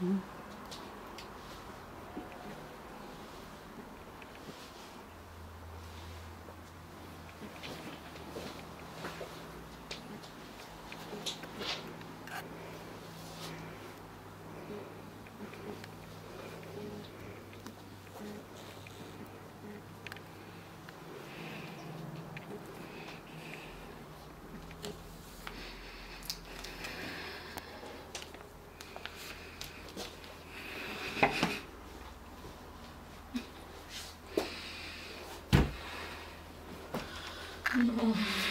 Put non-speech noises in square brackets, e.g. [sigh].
Mm-hmm. Oh. [laughs]